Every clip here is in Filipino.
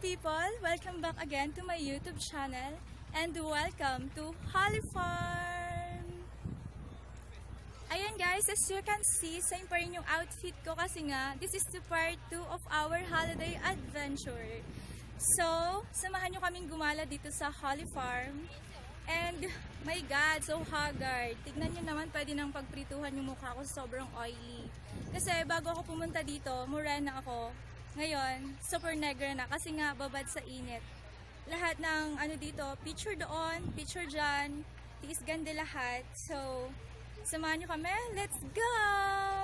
people! Welcome back again to my YouTube channel and welcome to Holly Farm! Ayan guys, as you can see, same pa rin yung outfit ko kasi nga, this is the part 2 of our holiday adventure. So, samahan nyo kaming gumala dito sa Holly Farm. And, my God, so haggard. Tignan nyo naman, pwede nang pagprituhan yung mukha ko sobrang oily. Kasi bago ako pumunta dito, morena ako. Ngayon, super negra na kasi nga babad sa init. Lahat ng ano dito, picture doon, picture dyan, tiis ganda lahat. So, samahan nyo kami. Let's go!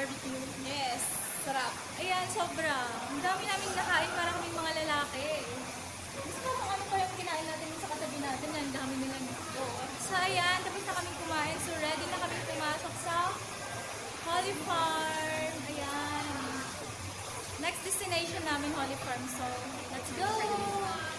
Barbecue? Yes! Sarap! Ayan, sobra. Ang dami naming nakain para kaming mga lalaki. Gusto mo kung ano pa yung kinain natin sa katabi natin. Ang dami nilang ito. So ayan, tapos na kaming kumain. So ready na kaming pumasok sa Holly Farm. Ayan. Next destination namin, Holly Farm. So, let's go!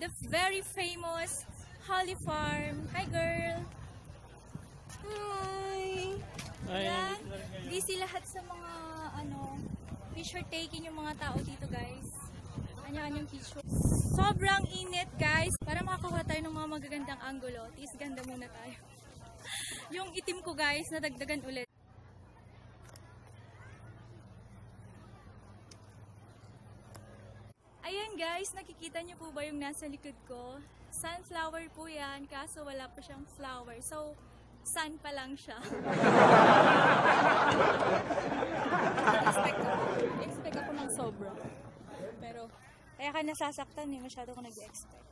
The very famous Holly Farm. Hi, girl! Hi! Yan. Busy lahat sa mga, ano, picture taking yung mga tao dito, guys. Kanya-kanyang picture. Sobrang init, guys. Para makakuha tayo ng mga magagandang angulo, tis ganda muna tayo. yung itim ko, guys, nadagdagan ulit. Ayan guys, nakikita niyo po ba yung nasa likod ko? Sunflower po yan, kaso wala pa siyang flower. So, sun pa lang siya. Expect ko. sobra. Pero, kaya ka nasasaktan eh, masyado ko nag-expect.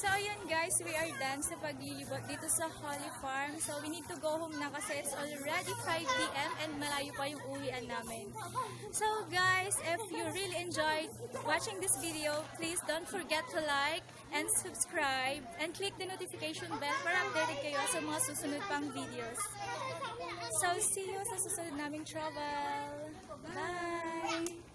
So, ayun guys, we are done sa paglilibot dito sa Holly Farm. So, we need to go home na kasi it's already 5 p.m. and malayo pa yung uwian namin. So, guys, if you really enjoyed watching this video, please don't forget to like and subscribe and click the notification bell para updated kayo sa mga susunod pang videos. So, see you sa susunod naming travel. Bye!